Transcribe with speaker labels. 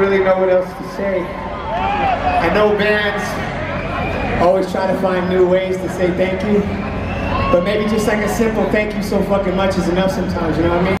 Speaker 1: Really know what else to say. I know bands always try to find new ways to say thank you, but maybe just like a simple thank you so fucking much is enough sometimes, you know what I mean?